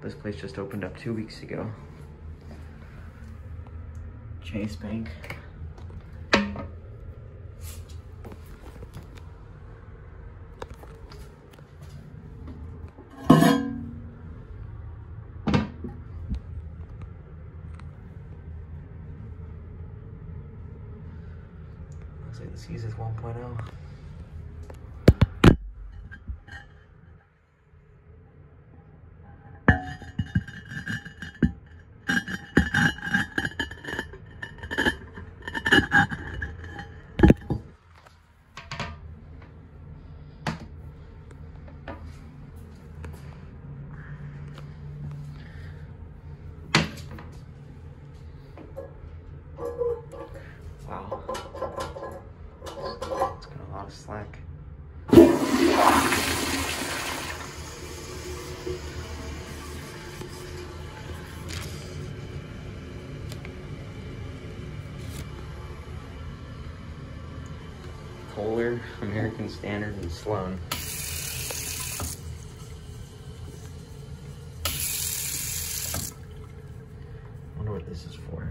This place just opened up two weeks ago. Chase Bank. Looks like this uses 1.0. Slack. Kohler, American Standard, and Sloan. wonder what this is for.